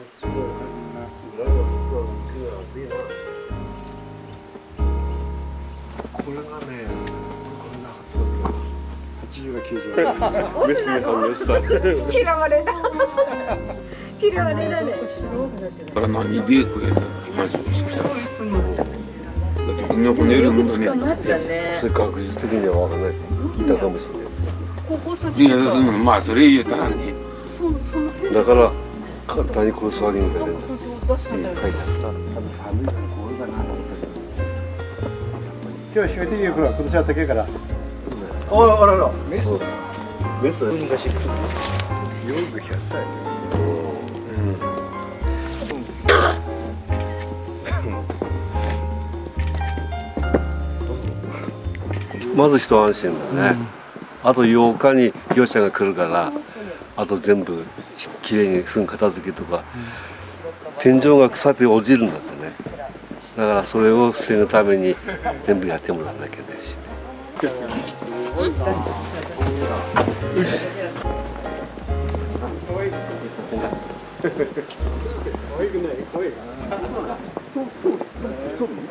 これがねこれなかった80が90メスに反応した嫌われた嫌われたねから何で食えるのマジでしただってなんか寝るもんだね。それ学術的には分からないいたかもしれないいやそのまあそれ言えたらねだから簡単に殺すわけにいかないんだ書いて。あった寒いからこういうかなと思ったけど今日比較的にほら今年は高いからおいあららメスメス海がしっくりよく100歳まず一安心だね、あと8日に業者が来るからあと全部きれいに糞片付けとか、天井が腐って落ちるんだってね。だからそれを防ぐために全部やってもらわなきゃないし